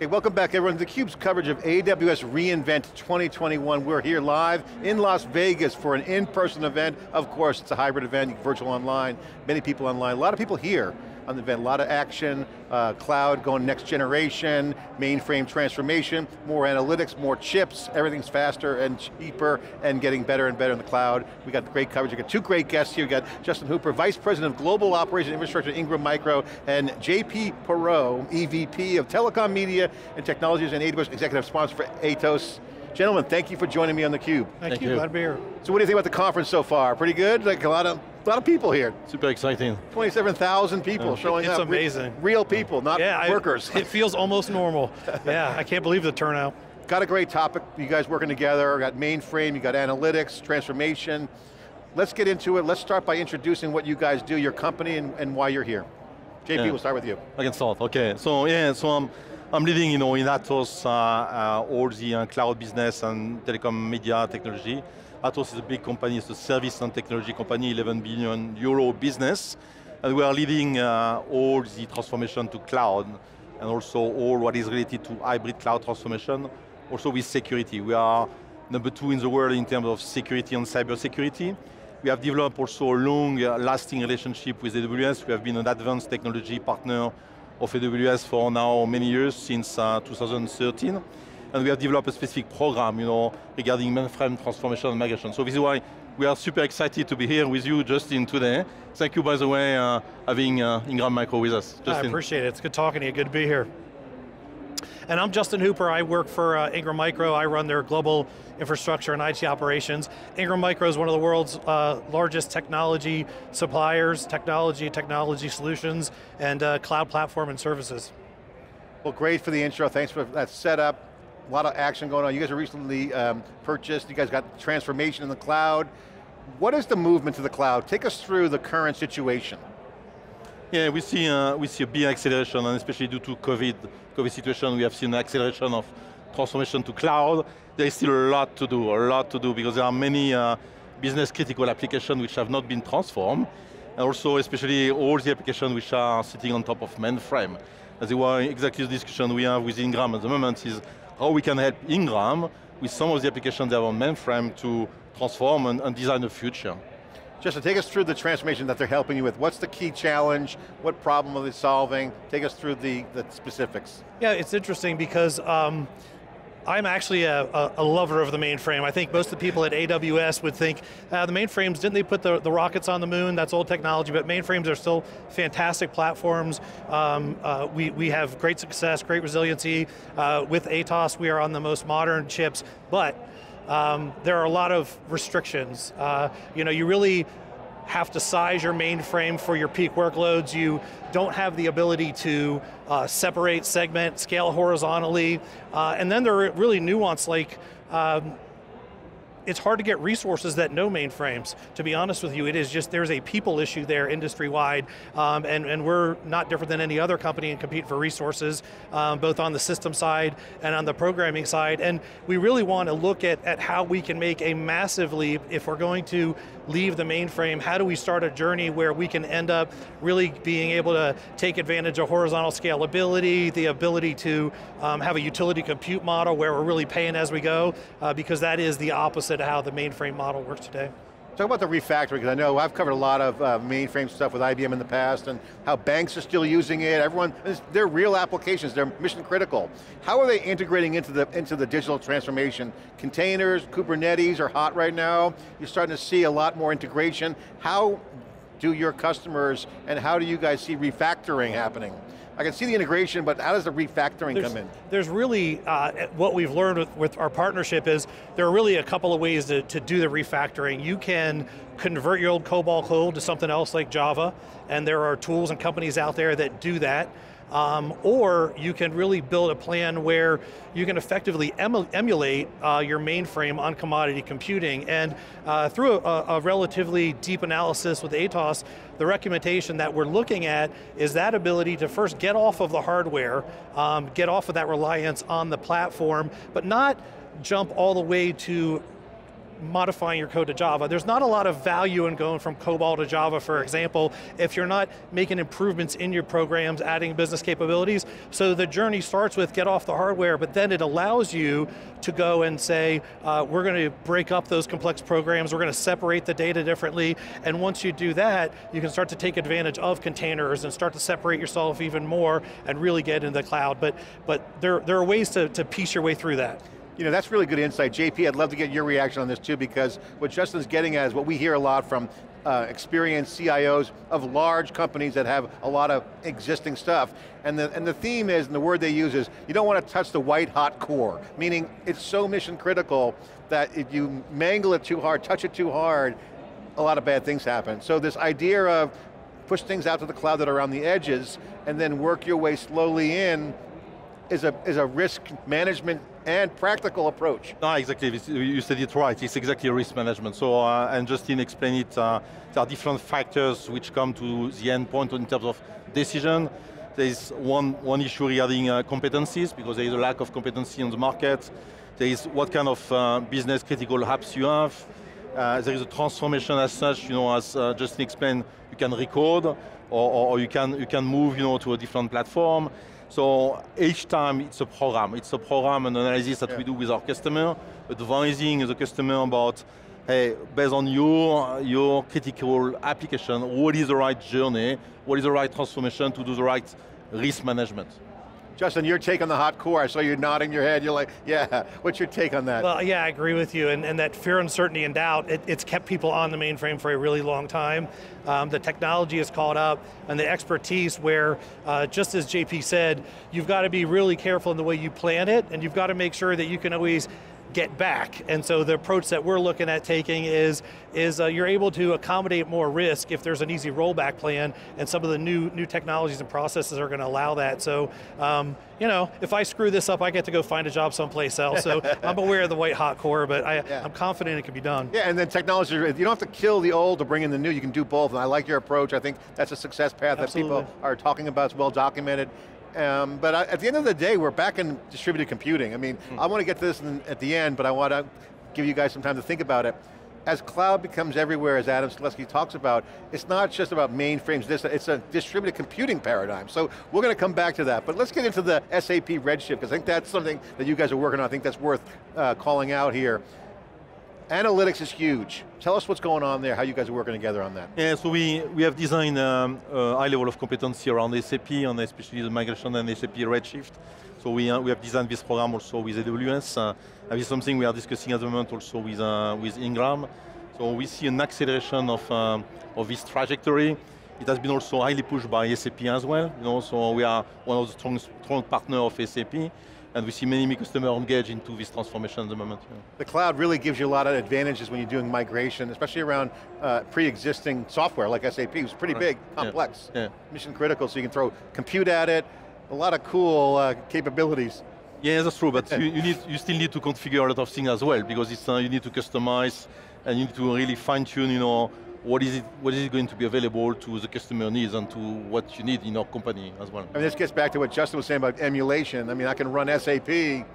Okay, welcome back everyone to theCUBE's coverage of AWS reInvent 2021. We're here live in Las Vegas for an in-person event. Of course, it's a hybrid event, virtual online, many people online, a lot of people here on the event, a lot of action, uh, cloud going next generation, mainframe transformation, more analytics, more chips, everything's faster and cheaper and getting better and better in the cloud. We got great coverage, we got two great guests here. We got Justin Hooper, Vice President of Global Operations Infrastructure at Ingram Micro, and JP Poirault, EVP of Telecom Media and Technologies and AWS Executive Sponsor for Atos. Gentlemen, thank you for joining me on theCUBE. Thank, thank you, you, glad to be here. So what do you think about the conference so far? Pretty good? Like a lot of a lot of people here. Super exciting. 27,000 people yeah. showing it's up. It's amazing. Re real people, not yeah, workers. I, it feels almost normal. yeah, I can't believe the turnout. Got a great topic, you guys working together, got mainframe, you got analytics, transformation. Let's get into it. Let's start by introducing what you guys do, your company, and, and why you're here. JP, yeah. we'll start with you. I can start, okay. So yeah, so I'm, I'm leading you know, in Atos uh, uh, all the uh, cloud business and telecom media technology. Atos is a big company, it's a service and technology company, 11 billion euro business. And we are leading uh, all the transformation to cloud and also all what is related to hybrid cloud transformation, also with security. We are number two in the world in terms of security and cyber security. We have developed also a long uh, lasting relationship with AWS. We have been an advanced technology partner of AWS for now many years, since uh, 2013 and we have developed a specific program, you know, regarding mainframe transformation and migration. So this is why we are super excited to be here with you, Justin, today. Thank you, by the way, uh, having uh, Ingram Micro with us. Justin. I appreciate it, it's good talking to you, good to be here. And I'm Justin Hooper, I work for uh, Ingram Micro, I run their global infrastructure and IT operations. Ingram Micro is one of the world's uh, largest technology suppliers, technology, technology solutions, and uh, cloud platform and services. Well, great for the intro, thanks for that setup a lot of action going on. You guys recently um, purchased, you guys got transformation in the cloud. What is the movement to the cloud? Take us through the current situation. Yeah, we see, uh, we see a big acceleration, and especially due to COVID, COVID situation, we have seen an acceleration of transformation to cloud. There is still a lot to do, a lot to do, because there are many uh, business critical applications which have not been transformed, and also especially all the applications which are sitting on top of mainframe. That's why exactly the discussion we have with Ingram at the moment is how we can help Ingram with some of the applications that are on mainframe to transform and, and design the future. Just to take us through the transformation that they're helping you with. What's the key challenge? What problem are they solving? Take us through the, the specifics. Yeah, it's interesting because um, I'm actually a, a, a, lover of the mainframe. I think most of the people at AWS would think, uh, the mainframes, didn't they put the, the rockets on the moon? That's old technology, but mainframes are still fantastic platforms. Um, uh, we, we have great success, great resiliency. Uh, with Atos, we are on the most modern chips, but um, there are a lot of restrictions. Uh, you know, you really have to size your mainframe for your peak workloads. You don't have the ability to uh, separate, segment, scale horizontally. Uh, and then there are really nuance like um, it's hard to get resources that know mainframes. To be honest with you, it is just, there's a people issue there industry-wide, um, and, and we're not different than any other company and compete for resources, um, both on the system side and on the programming side, and we really want to look at, at how we can make a massive leap if we're going to leave the mainframe, how do we start a journey where we can end up really being able to take advantage of horizontal scalability, the ability to um, have a utility compute model where we're really paying as we go, uh, because that is the opposite to how the mainframe model works today. Talk about the refactoring, because I know I've covered a lot of uh, mainframe stuff with IBM in the past, and how banks are still using it, everyone, they're real applications, they're mission critical. How are they integrating into the, into the digital transformation? Containers, Kubernetes are hot right now, you're starting to see a lot more integration. How do your customers, and how do you guys see refactoring happening? I can see the integration, but how does the refactoring there's, come in? There's really, uh, what we've learned with, with, our partnership is, there are really a couple of ways to, to do the refactoring. You can convert your old COBOL code to something else like Java, and there are tools and companies out there that do that. Um, or you can really build a plan where you can effectively emulate uh, your mainframe on commodity computing. And uh, through a, a, relatively deep analysis with Atos, the recommendation that we're looking at is that ability to first get off of the hardware, um, get off of that reliance on the platform, but not jump all the way to modifying your code to Java. There's not a lot of value in going from COBOL to Java, for example, if you're not making improvements in your programs, adding business capabilities. So the journey starts with get off the hardware, but then it allows you to go and say, uh, we're going to break up those complex programs, we're going to separate the data differently, and once you do that, you can start to take advantage of containers and start to separate yourself even more and really get into the cloud. But, but there, there are ways to, to piece your way through that. You know, that's really good insight. JP, I'd love to get your reaction on this too because what Justin's getting at is what we hear a lot from uh, experienced CIOs of large companies that have a lot of existing stuff. And the, and the theme is, and the word they use is, you don't want to touch the white hot core, meaning it's so mission critical that if you mangle it too hard, touch it too hard, a lot of bad things happen. So this idea of push things out to the cloud that are on the edges and then work your way slowly in is a, is a risk management and practical approach. No, exactly, you said it right, it's exactly risk management. So, uh, and Justin explained it, uh, there are different factors which come to the end point in terms of decision. There is one, one issue regarding uh, competencies, because there is a lack of competency on the market. There is what kind of uh, business critical apps you have. Uh, there is a transformation as such, you know, as uh, Justin explained, you can record, or, or, you, can, you can move you know, to a different platform. So each time it's a program. It's a program and analysis that yeah. we do with our customer, advising the customer about, hey, based on your, your critical application, what is the right journey, what is the right transformation to do the right risk management. Justin, your take on the hot core, I saw you nodding your head, you're like, yeah, what's your take on that? Well, yeah, I agree with you, and, and that fear, uncertainty, and doubt, it, it's kept people on the mainframe for a really long time. Um, the technology has caught up, and the expertise where, uh, just as JP said, you've got to be really careful in the way you plan it, and you've got to make sure that you can always get back. And so the approach that we're looking at taking is, is uh, you're able to accommodate more risk if there's an easy rollback plan, and some of the new, new technologies and processes are going to allow that. So, um, you know, if I screw this up, I get to go find a job someplace else. So I'm aware of the white hot core, but I, yeah. I'm confident it can be done. Yeah, and then technology, you don't have to kill the old to bring in the new, you can do both, and I like your approach. I think that's a success path Absolutely. that people are talking about, it's well documented. Um, but I, at the end of the day, we're back in distributed computing. I mean, mm. I want to get to this in, at the end, but I want to give you guys some time to think about it. As cloud becomes everywhere, as Adam Selipsky talks about, it's not just about mainframes, this, it's a distributed computing paradigm. So we're going to come back to that, but let's get into the SAP Redshift, because I think that's something that you guys are working on. I think that's worth uh, calling out here. Analytics is huge. Tell us what's going on there, how you guys are working together on that. Yeah, so we, we have designed um, a high level of competency around SAP, and especially the migration and SAP Redshift. So we, uh, we have designed this program also with AWS. Uh, and is something we are discussing at the moment also with, uh, with Ingram. So we see an acceleration of, um, of this trajectory. It has been also highly pushed by SAP as well. You know, so we are one of the strong, strong partners of SAP and we see many, many customers engaged into this transformation at the moment. Yeah. The cloud really gives you a lot of advantages when you're doing migration, especially around uh, pre-existing software like SAP, it's pretty big, complex, yeah. Yeah. mission critical, so you can throw compute at it, a lot of cool uh, capabilities. Yeah, that's true, but you, you, need, you still need to configure a lot of things as well, because it's, uh, you need to customize, and you need to really fine tune, you know, what is it what is it going to be available to the customer needs and to what you need in our company as well. I mean, this gets back to what Justin was saying about emulation. I mean, I can run SAP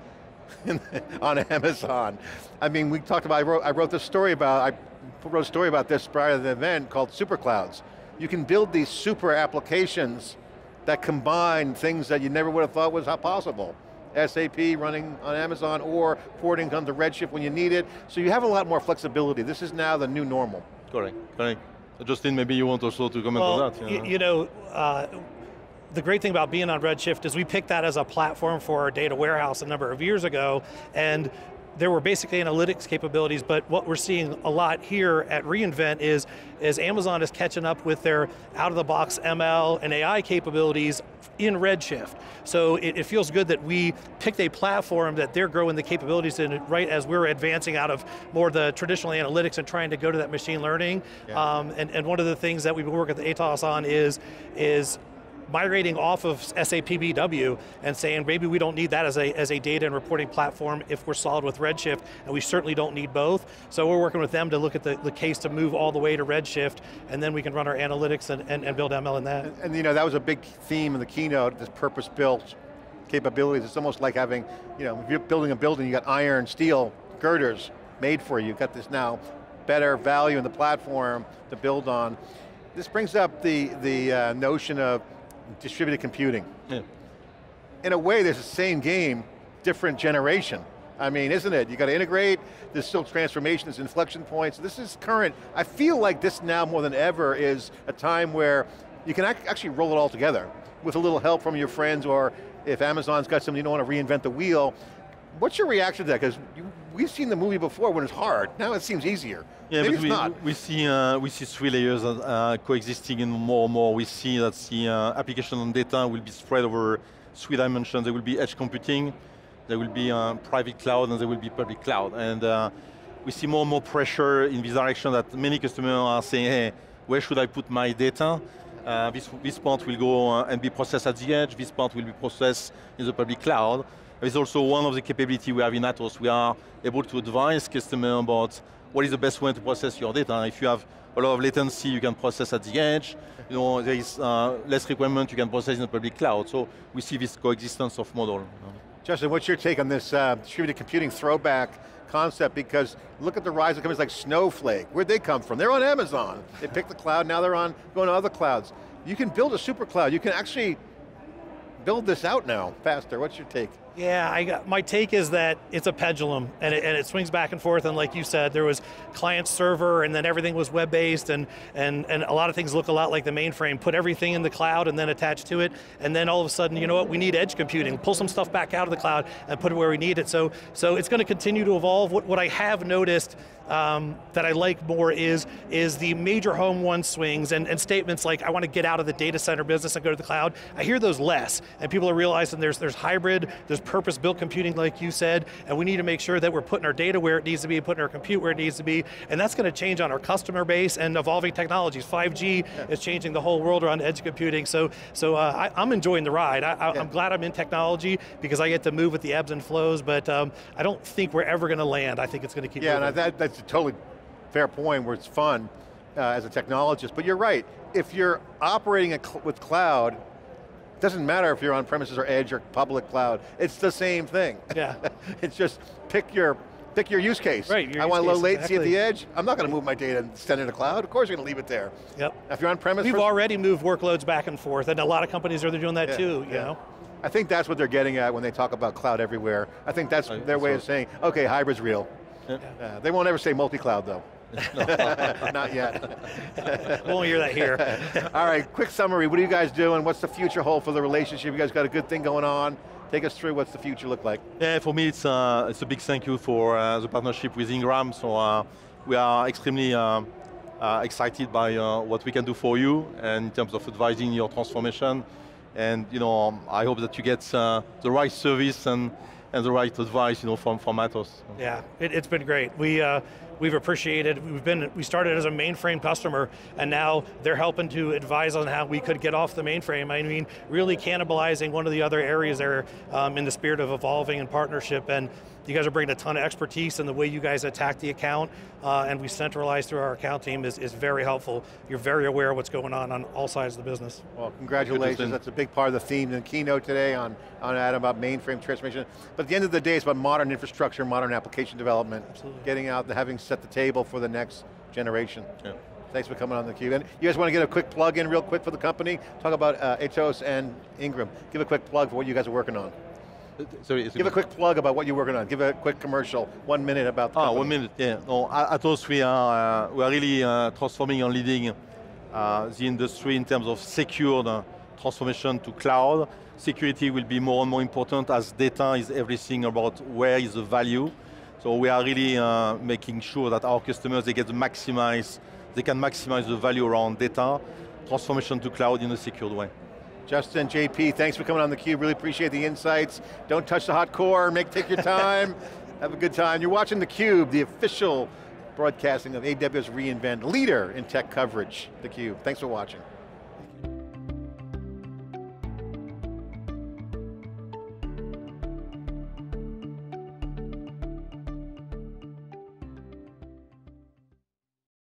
on Amazon. I mean, we talked about, I wrote, I wrote this story about, I wrote a story about this prior to the event called Super Clouds. You can build these super applications that combine things that you never would have thought was possible. SAP running on Amazon or porting onto Redshift when you need it. So you have a lot more flexibility. This is now the new normal. Correct, correct. Justin, maybe you want also to comment well, on that. You know, you know uh, the great thing about being on Redshift is we picked that as a platform for our data warehouse a number of years ago, and there were basically analytics capabilities, but what we're seeing a lot here at reInvent is, is Amazon is catching up with their out-of-the-box ML and AI capabilities in Redshift. So it, it, feels good that we picked a platform that they're growing the capabilities in right as we're advancing out of more the traditional analytics and trying to go to that machine learning. Yeah. Um, and, and one of the things that we've been working with Atos on is, is migrating off of SAP BW and saying maybe we don't need that as a, as a data and reporting platform if we're solid with Redshift, and we certainly don't need both. So we're working with them to look at the, the case to move all the way to Redshift, and then we can run our analytics and, and, and build ML in that. And, and, you know, that was a big theme in the keynote, this purpose-built capabilities. It's almost like having, you know, if you're building a building, you got iron, steel, girders, made for you. You've got this now better value in the platform to build on. This brings up the, the uh, notion of distributed computing. Yeah. In a way, there's the same game, different generation. I mean, isn't it? You got to integrate, there's still transformation, there's inflection points. This is current. I feel like this now more than ever is a time where you can actually roll it all together with a little help from your friends or if Amazon's got something you don't want to reinvent the wheel. What's your reaction to that? Because we've seen the movie before when it's hard. Now it seems easier. Yeah, Maybe but it's we, not. we see uh, we see three layers uh, coexisting and more and more. We see that the uh, application and data will be spread over three dimensions. There will be edge computing, there will be uh, private cloud, and there will be public cloud. And uh, we see more and more pressure in this direction that many customers are saying, hey, where should I put my data? Uh, this, this part will go uh, and be processed at the edge, this part will be processed in the public cloud. It's also one of the capability we have in Atos. We are able to advise customers about what is the best way to process your data. If you have a lot of latency, you can process at the edge. You know, there is uh, less requirement, you can process in the public cloud. So we see this coexistence of model. Justin, what's your take on this uh, distributed computing throwback concept? Because look at the rise of companies like Snowflake. Where'd they come from? They're on Amazon. They picked the cloud, now they're on going to other clouds. You can build a super cloud. You can actually build this out now faster. What's your take? Yeah, I got, my take is that it's a pendulum and it, and it swings back and forth. And like you said, there was client server and then everything was web based and, and, and a lot of things look a lot like the mainframe. Put everything in the cloud and then attach to it. And then all of a sudden, you know what, we need edge computing. Pull some stuff back out of the cloud and put it where we need it. So, so it's going to continue to evolve. What, what I have noticed um, that I like more is, is the major home one swings and, and statements like, I want to get out of the data center business and go to the cloud. I hear those less. And people are realizing there's, there's hybrid, there's purpose-built computing like you said, and we need to make sure that we're putting our data where it needs to be, putting our compute where it needs to be, and that's going to change on our customer base and evolving technologies. 5G yeah. is changing the whole world around edge computing, so, so uh, I, am enjoying the ride. I, am glad I'm in technology because I get to move with the ebbs and flows, but um, I don't think we're ever going to land. I think it's going to keep Yeah, moving. and that, that's a totally fair point where it's fun uh, as a technologist, but you're right. If you're operating cl with cloud, doesn't matter if you're on premises or edge or public cloud, it's the same thing. Yeah. it's just pick your pick your use case. Right, I want low latency exactly. at the edge. I'm not going to move my data and send it to the cloud. Of course you're going to leave it there. Yep. If you're on premise. We've already moved workloads back and forth, and a lot of companies are doing that yeah, too, yeah. you know? I think that's what they're getting at when they talk about cloud everywhere. I think that's right, their way so. of saying, okay, hybrid's real. Yeah. Uh, they won't ever say multi-cloud though. Not yet. we won't hear that here. All right, quick summary. What are you guys doing? What's the future hold for the relationship? You guys got a good thing going on. Take us through what's the future look like. Yeah, for me it's, uh, it's a big thank you for uh, the partnership with Ingram. So uh, we are extremely uh, uh, excited by uh, what we can do for you and in terms of advising your transformation. And you know, I hope that you get uh, the right service and, and the right advice you know, from, from Atos. Yeah, it, has been great. We, uh, we've appreciated, we've been, we started as a mainframe customer and now they're helping to advise on how we could get off the mainframe. I mean, really cannibalizing one of the other areas there um, in the spirit of evolving and partnership and you guys are bringing a ton of expertise in the way you guys attack the account uh, and we centralize through our account team is, is very helpful. You're very aware of what's going on on all sides of the business. Well, congratulations. That's a big part of the theme in the keynote today on, on Adam about mainframe transformation. But at the end of the day, it's about modern infrastructure, modern application development. Absolutely. Getting out and having set the table for the next generation. Yeah. Thanks for coming on theCUBE. And you guys want to get a quick plug in real quick for the company? Talk about uh, Atos and Ingram. Give a quick plug for what you guys are working on. Sorry, Give a quick plug about what you're working on. Give a quick commercial, one minute about the Ah, company. one minute, yeah. No, Atos we are, uh, we are really uh, transforming and leading uh, the industry in terms of secured uh, transformation to cloud. Security will be more and more important as data is everything about where is the value. So we are really uh, making sure that our customers, they get to maximize, they can maximize the value around data, transformation to cloud in a secured way. Justin, JP, thanks for coming on theCUBE. Really appreciate the insights. Don't touch the hot core, make, take your time. Have a good time. You're watching theCUBE, the official broadcasting of AWS reInvent, leader in tech coverage, theCUBE. Thanks for watching.